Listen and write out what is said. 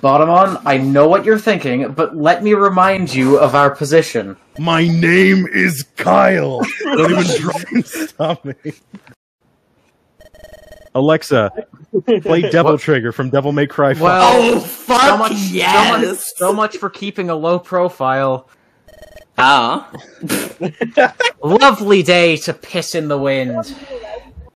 Baudimon, I know what you're thinking, but let me remind you of our position. My name is Kyle. Don't even try and stop me. Alexa, play Devil Trigger from Devil May Cry 5. Well, Oh fuck so much, so much, yes! so much for keeping a low profile. Ah, Lovely day to piss in the wind.